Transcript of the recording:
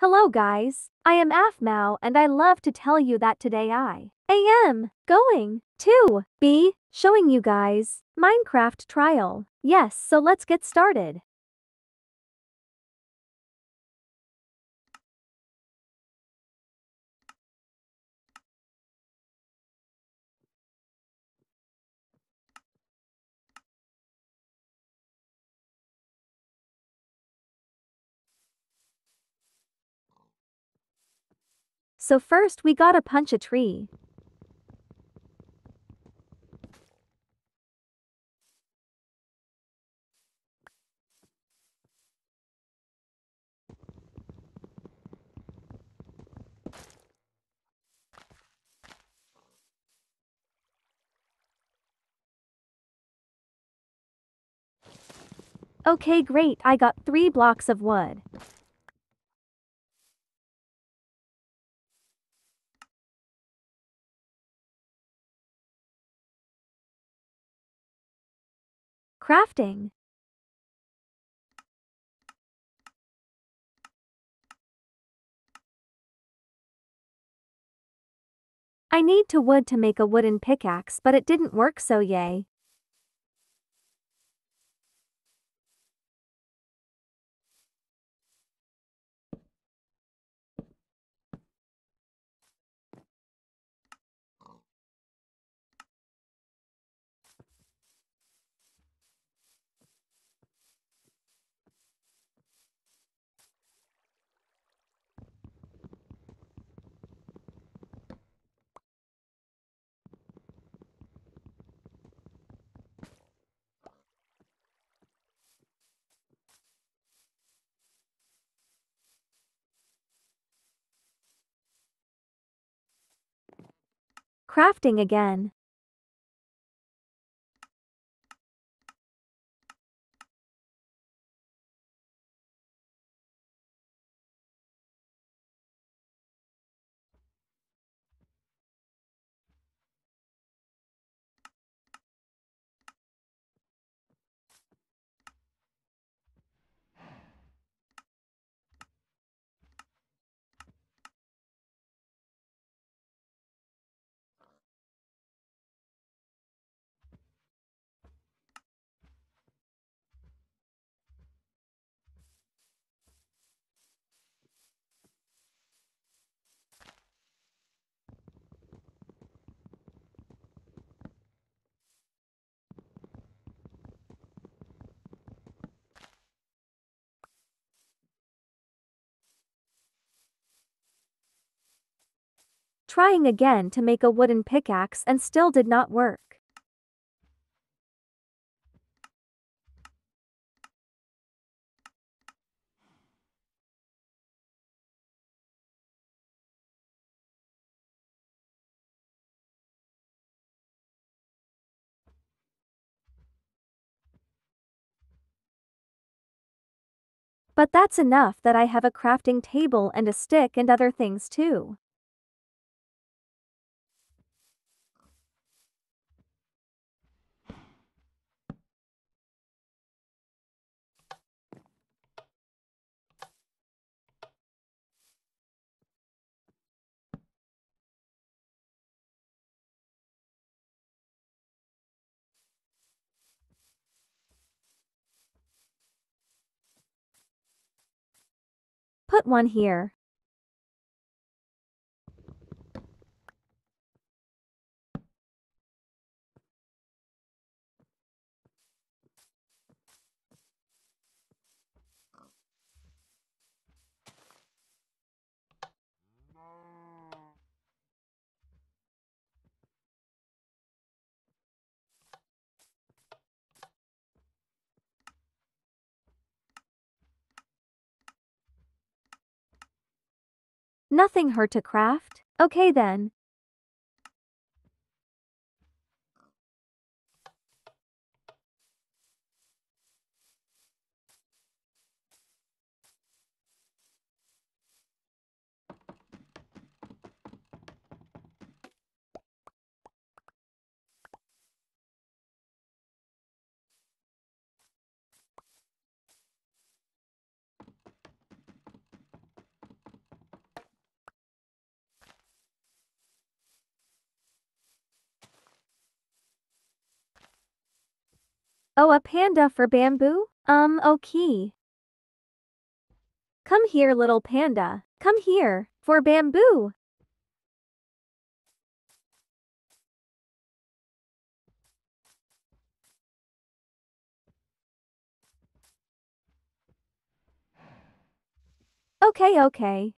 Hello guys, I am Aphmau and I love to tell you that today I am going to be showing you guys Minecraft trial. Yes, so let's get started. So first we gotta punch a tree. Okay great I got 3 blocks of wood. Crafting. I need to wood to make a wooden pickaxe but it didn't work so yay. Crafting again. Trying again to make a wooden pickaxe and still did not work. But that's enough that I have a crafting table and a stick and other things too. Put one here. Nothing hurt to craft? Okay then. Oh, a panda for bamboo? Um, okay. Come here, little panda. Come here, for bamboo. Okay, okay.